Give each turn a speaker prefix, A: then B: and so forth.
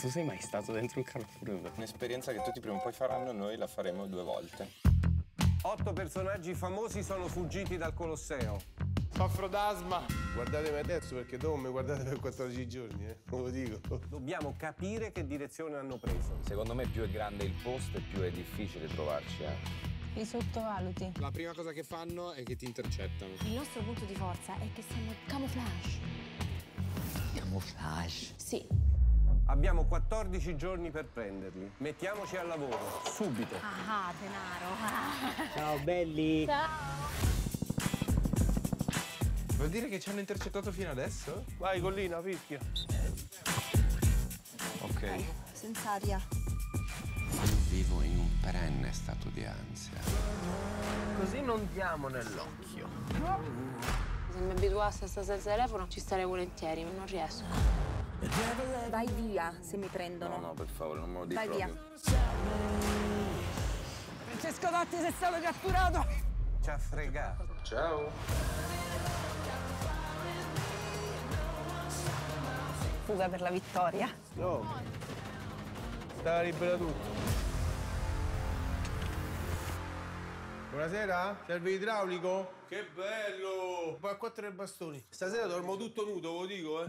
A: Tu sei mai stato dentro un Carrefour?
B: Un'esperienza che tutti prima o poi faranno, noi la faremo due volte.
C: Otto personaggi famosi sono fuggiti dal Colosseo.
D: Soffro d'asma. Guardatemi adesso perché dopo mi guardate per 14 giorni, eh. Non lo dico.
C: Dobbiamo capire che direzione hanno preso.
E: Secondo me più è grande il posto e più è difficile trovarci. Eh.
F: Mi sottovaluti.
A: La prima cosa che fanno è che ti intercettano.
F: Il nostro punto di forza è che siamo camouflage.
G: Camouflage?
F: Sì.
C: Abbiamo 14 giorni per prenderli. Mettiamoci al lavoro, subito.
F: Ah, denaro.
G: Ciao belli.
F: Ciao.
D: Vuol dire che ci hanno intercettato fino adesso?
C: Vai, Collina, fischia.
E: Ok.
F: Senza aria.
B: Io vivo in un perenne stato di ansia.
C: Così non diamo nell'occhio.
F: Se mi abituassi a stare senza telefono ci starei volentieri, ma non riesco. Vai via se mi prendono.
E: No, no, per favore, non me lo dici
F: Vai
E: proprio.
F: via. Francesco Dotti sei stato catturato.
C: Ci ha fregato.
D: Ciao.
F: Fuga per la vittoria.
D: No. Stava libera tutto. Buonasera, serve idraulico? Che bello! Poi a quattro bastoni. Stasera dormo tutto nudo, ve lo dico, eh.